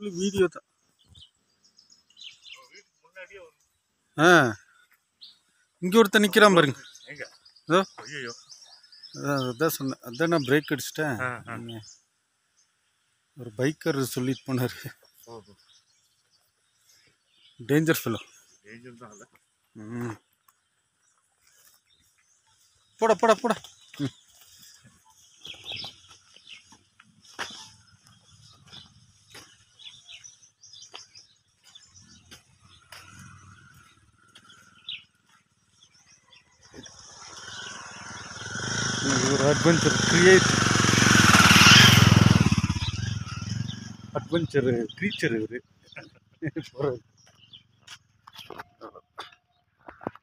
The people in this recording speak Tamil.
ஃபுல்லு வீடியோ தான் ஆ. இங்கே ஒருத்தன் நிற்கிறான் பாருங்க. இதோ. ஐயோ அதான் அதான் சொன்னேன். அதான் நான் பிரேக் அடிச்சிட்டேன். ஒரு பைக்கர் சொல்லிட்டு போனார். டேஞ்சர் ஃபெல்லோ டேஞ்சர் தான் ம். போடா போடா போடா. your adventure create adventure creature